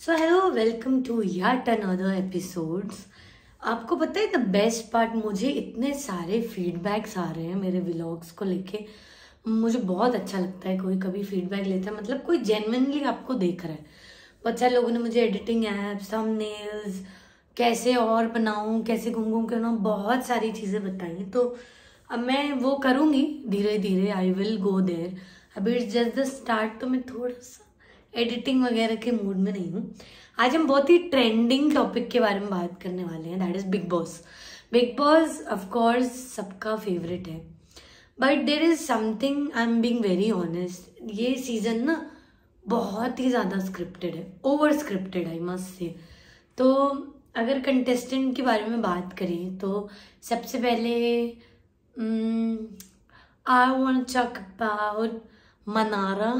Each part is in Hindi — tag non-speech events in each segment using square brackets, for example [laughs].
So hello welcome to yet another episodes आपको पता है द बेस्ट पार्ट मुझे इतने सारे फीडबैक्स आ रहे हैं मेरे व्लॉग्स को लेके। मुझे बहुत अच्छा लगता है कोई कभी फीडबैक लेता है। मतलब कोई जेनविनली आपको देख रहा है। बहुत सारे लोगों ने मुझे एडिटिंग एप्स नेल्स कैसे और बनाऊँ, कैसे घूम घूम कर बहुत सारी चीज़ें बताई। तो अब मैं वो करूँगी धीरे धीरे आई विल गो देर अभी इट्स जस्ट द स्टार्ट तो मैं थोड़ा सा एडिटिंग वगैरह के मूड में नहीं हूँ। आज हम बहुत ही ट्रेंडिंग टॉपिक के बारे में बात करने वाले हैं that is Bigg Boss Bigg Boss of course सबका फेवरेट है। But there is something I am being very honest ये सीज़न ना बहुत ही ज़्यादा स्क्रिप्टेड है over scripted I must say तो अगर कंटेस्टेंट के बारे में बात करें तो सबसे पहले I want chuck about Mannara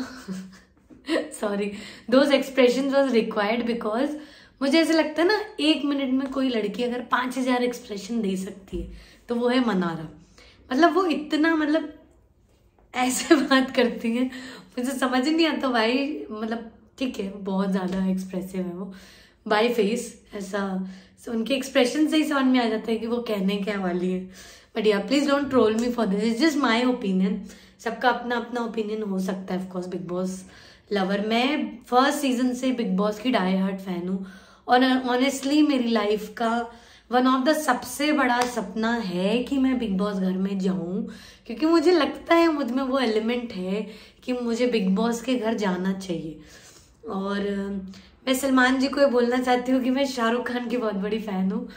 sorry those expression was required because मुझे ऐसा लगता है ना एक मिनट में कोई लड़की अगर पाँच हज़ार एक्सप्रेशन दे सकती है तो वो है मनारा। मतलब वो इतना मतलब ऐसे [laughs] बात करती है। मुझे समझ ही नहीं आता भाई मतलब ठीक है बहुत ज़्यादा एक्सप्रेसिव है वो। बाई फेस ऐसा। So, उनके एक्सप्रेशन से ही समझ में आ जाता है कि वो कहने क्या वाली है। But yeah please don't troll me for this is just my opinion सबका अपना अपना ओपिनियन हो सकता है of course Bigg Boss lover मैं फ़र्स्ट सीज़न से बिग बॉस की डाई हार्ट फ़ैन हूँ। और ऑनेस्टली मेरी लाइफ का वन ऑफ़ द सबसे बड़ा सपना है कि मैं बिग बॉस घर में जाऊँ। क्योंकि मुझे लगता है मुझमें वो एलिमेंट है कि मुझे बिग बॉस के घर जाना चाहिए। और मैं सलमान जी को ये बोलना चाहती हूँ कि मैं शाहरुख खान की बहुत बड़ी फ़ैन हूँ।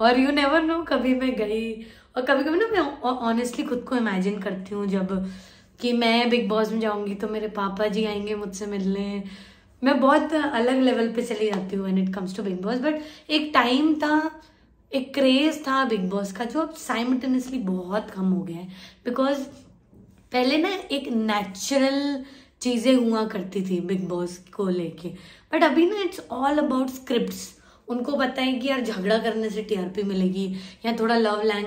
और यू नेवर नो कभी मैं गई और कभी कभी ना मैं ऑनेस्टली खुद को इमेजिन करती हूँ जब कि मैं बिग बॉस में जाऊँगी तो मेरे पापा जी आएँगे मुझसे मिलने। मैं बहुत अलग लेवल पे चली जाती हूँ when it comes to Bigg Boss but एक टाइम था, एक क्रेज था बिग बॉस का, जो अब साइमटेनियसली बहुत कम हो गया है। बिकॉज़ पहले ना एक नेचुरल चीज़ें हुआ करती थी बिग बॉस को लेके। बट अभी ना इट्स ऑल अबाउट स्क्रिप्ट्स उनको पता है कि यार झगड़ा करने से टीआरपी मिलेगी, या थोड़ा लव लैंग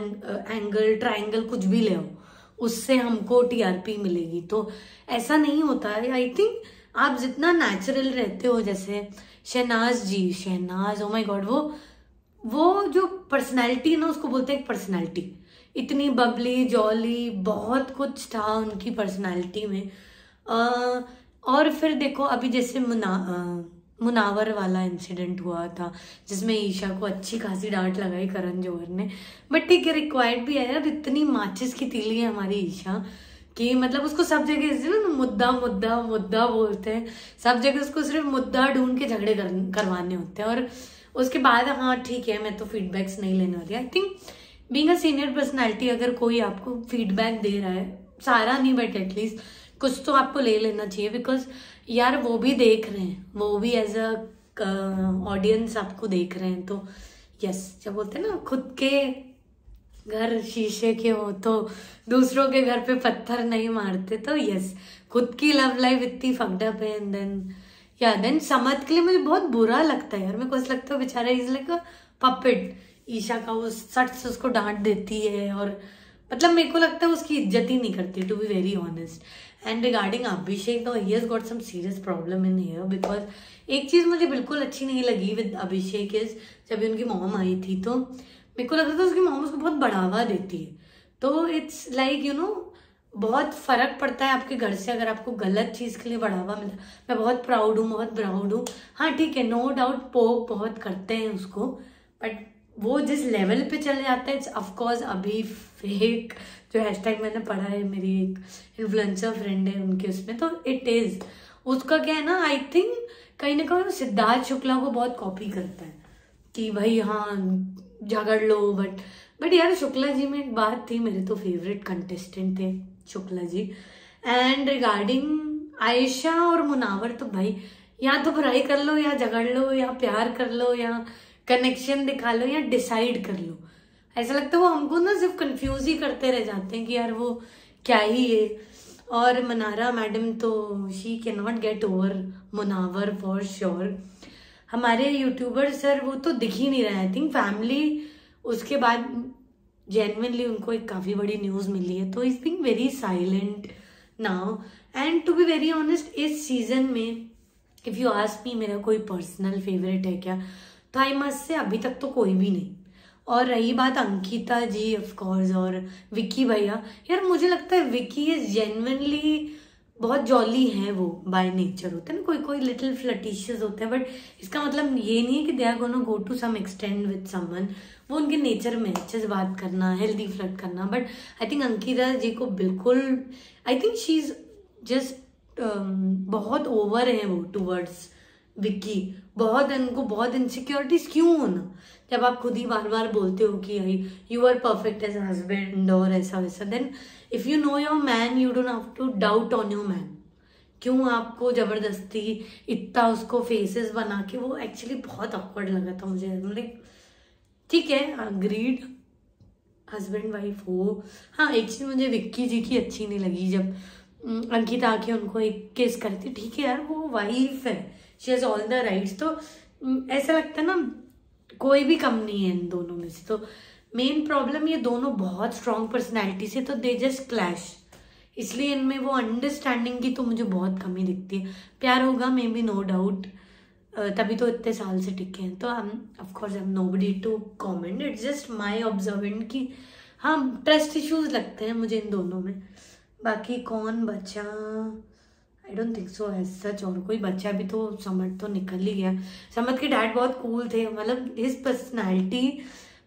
एंगल ट्राइंगल कुछ भी ले आओ। उससे हमको टीआरपी मिलेगी। तो ऐसा नहीं होता है। आई थिंक आप जितना नेचुरल रहते हो जैसे Shehnaaz ji Shehnaaz oh my God वो वो जो पर्सनैलिटी है ना उसको बोलते हैं पर्सनैलिटी इतनी बबली जॉली बहुत कुछ था उनकी पर्सनैलिटी में। आ, और फिर देखो अभी जैसे मुना आ, मुनावर वाला इंसिडेंट हुआ था जिसमें ईशा को अच्छी खासी डांट लगाई करण जौहर ने। बट ठीक है रिक्वायर्ड भी है यार इतनी माचिस की तीली है हमारी ईशा कि मतलब उसको सब जगह ना मुद्दा मुद्दा मुद्दा बोलते हैं। सब जगह उसको सिर्फ़ मुद्दा ढूंढ के झगड़े कर, करवाने होते हैं। और उसके बाद हाँ ठीक है मैं तो फीडबैक्स नहीं लेने वाली। I think being a senior personality अगर कोई आपको फीडबैक दे रहा है सारा नहीं बट एटलीस्ट कुछ तो आपको ले लेना चाहिए बिकॉज़ यार वो भी देख रहे हैं, वो भी एज अ ऑडियंस आपको देख रहे हैं तो यस जब बोलते हैं ना, खुद के घर शीशे के हो तो दूसरों के घर पे पत्थर नहीं मारते तो यस खुद की लव लाइफ इतनी फकडअप है एंड देन या देन समझ के लिए मुझे बहुत बुरा लगता है यार, मेरे को ऐसा लगता है बेचारा इज़ लाइक पपेट ईशा का वो सट से उसको डांट देती है, और मतलब मेरे को लगता है उसकी इज़्ज़त ही नहीं करती to be very honest and regarding Abhishek तो he has got some serious problem in here because एक चीज़ मुझे बिल्कुल अच्छी नहीं लगी विद अभिषेक इज़ जब उनकी मॉम आई थी तो मेरे को लगता था उसकी मॉम उसको बहुत बढ़ावा देती है। तो इट्स लाइक यू नो बहुत फ़र्क पड़ता है आपके घर से अगर आपको गलत चीज़ के लिए बढ़ावा मिलता मैं बहुत प्राउड हूँ, बहुत प्राउड हूँ। हाँ ठीक है नो डाउट पोक बहुत करते हैं उसको बट वो जिस लेवल पे चले जाता है इट्स ऑफकोर्स अभी [laughs] फेक जो हैशटैग मैंने पढ़ा है, मेरी एक इन्फ्लुएंसर फ्रेंड है उनके उसमें तो इट इज़ उसका क्या है ना आई थिंक कहीं ना कहीं सिद्धार्थ शुक्ला को बहुत कॉपी करता है कि भाई हाँ झगड़ लो बट बट यार शुक्ला जी में एक बात थी, मेरे तो फेवरेट कंटेस्टेंट थे शुक्ला जी. एंड रिगार्डिंग आयशा और मुनावर तो भाई, या तो बुराई कर लो, या झगड़ लो, या प्यार कर लो, या कनेक्शन दिखा लो, या डिसाइड कर लो. ऐसा लगता है वो हमको ना सिर्फ़ कंफ्यूज ही करते रह जाते हैं कि यार वो क्या ही है और मनारा मैडम तो she can not get over Munawar for sure हमारे यूट्यूबर सर वो तो दिख ही नहीं रहे आई थिंक फैमिली उसके बाद जेनविनली उनको एक काफ़ी बड़ी न्यूज़ मिली है तो is being very silent now and to be very honest इस सीज़न में इफ़ यू आस्क मी मेरा कोई पर्सनल फेवरेट है क्या? तो आई मस्ट से अभी तक तो कोई भी नहीं। और रही बात अंकिता जी ऑफ़ कोर्स और विक्की भैया। यार, मुझे लगता है विक्की इज़ जेनवनली बहुत जॉली है वो बाय नेचर होते हैं ना, कोई कोई लिटिल फ्लटिशियस होते हैं बट इसका मतलब ये नहीं है कि they are gonna go to some extent with someone वो उनके नेचर में अच्छे से बात करना हेल्दी फ्लट करना but I think Ankita ji को बिल्कुल I think she is just बहुत ओवर है वो टूवर्ड्स विक्की, बहुत इनको बहुत इनसिक्योरिटीज क्यों होना? जब आप खुद ही बार बार बोलते हो कि भाई you are perfect as husband और ऐसा वैसा then if you know your man you don't have to doubt on your man क्यों आपको ज़बरदस्ती इतना उसको फेसेस बना के, वो एक्चुअली बहुत ऑकवर्ड लगा था मुझे। लाइक ठीक है अग्रीड हस्बैंड वाइफ हो। हाँ एक चीज़ मुझे विक्की जी की अच्छी नहीं लगी जब अंकिता आके उनको एक केस करती ठीक है यार, वो वाइफ है। She has all the rights तो ऐसा लगता है ना, कोई भी कम नहीं है इन दोनों में से। तो मेन प्रॉब्लम ये दोनों बहुत स्ट्रांग पर्सनैलिटी से तो दे जस्ट क्लैश इसलिए इनमें वो अंडरस्टैंडिंग की तो मुझे बहुत कमी दिखती है। प्यार होगा मे बी नो डाउट तभी तो इतने साल से टिके हैं। तो I am of course I am nobody to comment it's just my observant कि हाँ ट्रस्ट इश्यूज़ लगते हैं मुझे इन दोनों में। बाकी कौन बचा? I don't think so as such और कोई बच्चा भी तो समझ तो निकल ही गया। समझ के डैड बहुत कूल थे मतलब हिज पर्सनैलिटी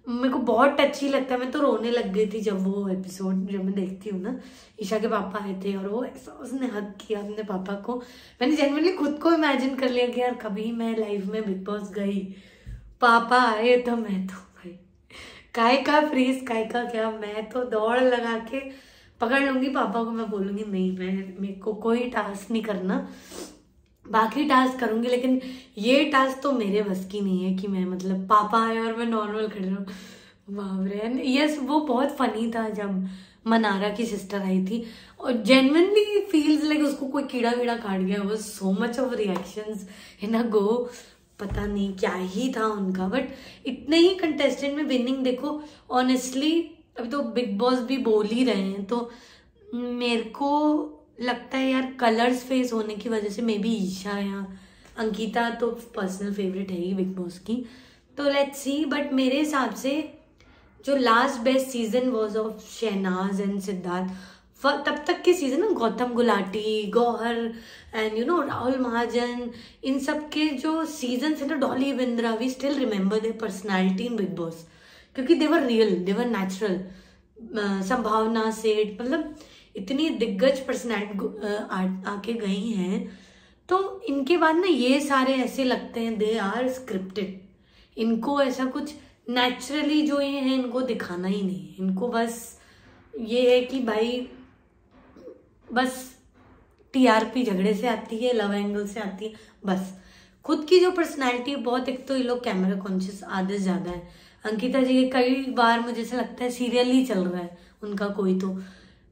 मेरे को बहुत टची लगता है। मैं तो रोने लग गई थी जब वो एपिसोड जब मैं देखती हूँ ना, ईशा के पापा आए थे और वो ऐसा उसने हक किया अपने पापा को। मैंने जेनवनली खुद को इमेजिन कर लिया कि यार कभी मैं लाइफ में बिग बॉस गई, पापा आए तो मैं तो भाई काय का फ्रीज काय का क्या? मैं तो दौड़ लगा के पकड़ लूँगी, पापा को मैं बोलूँगी, नहीं, मैं, मेरे को कोई टास्क नहीं करना। बाकी टास्क करूँगी, लेकिन ये टास्क तो मेरे बस की नहीं है कि मैं मतलब पापा आए और मैं नॉर्मल खड़े रहूँ। बाबरे यस वो बहुत फनी था जब मनारा की सिस्टर आई थी। और जेनवनली फील्स लाइक उसको कोई कीड़ा वीड़ा काट गया। वो सो मच ऑफ़ रिएक्शंस है ना गो पता नहीं क्या ही था उनका बट इतने ही कंटेस्टेंट में विनिंग देखो ऑनेस्टली अभी तो बिग बॉस भी बोल ही रहे हैं तो मेरे को लगता है यार कलर्स फेस होने की वजह से मे बी ईशा या अंकिता तो पर्सनल फेवरेट है ही बिग बॉस की। तो लेट्स सी बट मेरे हिसाब से जो last best season was of Shehnaaz and Siddharth तब तक के सीज़न ना Gautam Gulati, Gauahar and you know Rahul Mahajan, इन सब के जो सीज़न है ना, Dolly Bindra we still remember they personality in Bigg Boss. क्योंकि देवर रियल देवर नेचुरल संभावना, सेठ मतलब इतनी दिग्गज पर्सनैलिटी आके गई हैं। तो इनके बाद ना ये सारे ऐसे लगते हैं दे आर स्क्रिप्टेड इनको ऐसा कुछ नेचुरली जो ये है, इनको दिखाना ही नहीं है। इनको बस ये है कि भाई, बस टीआरपी झगड़े से आती है लव एंगल से आती है, बस। खुद की जो पर्सनैलिटी है, बहुत एक तो ये लोग कैमरा कॉन्शियस आदत ज़्यादा है। अंकिता जी के कई बार मुझे ऐसा लगता है सीरियल ही चल रहा है, उनका कोई तो।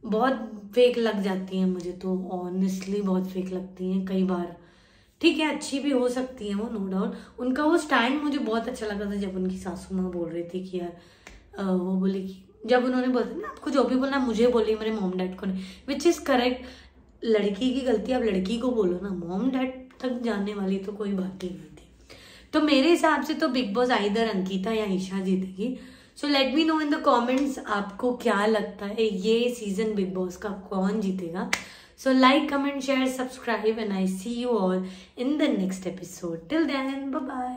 बहुत फेक लग जाती है मुझे तो ऑनेस्टली बहुत फेक लगती हैं कई बार। ठीक है, अच्छी भी हो सकती है वो नो डाउट उनका वो स्टैंड मुझे बहुत अच्छा लगा था जब उनकी सासू माँ बोल रही थी कि यार वो बोले कि, जब उन्होंने बोला ना, आपको जो भी बोलना मुझे बोली मेरे मोम डैड को नहीं। विच इज़ करेक्ट लड़की की गलती, आप लड़की को बोलो ना मोम डैड तक जाने वाली तो कोई बात ही। नहीं तो मेरे हिसाब से तो बिग बॉस आई दर अंकिता या ईशा जीतेगी। So let me know in the comments आपको क्या लगता है ये सीज़न बिग बॉस का कौन जीतेगा। So like comment share subscribe and I see you all in the next episode till then bye